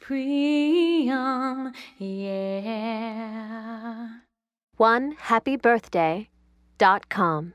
Priam, yeah. One happy birthday dot com.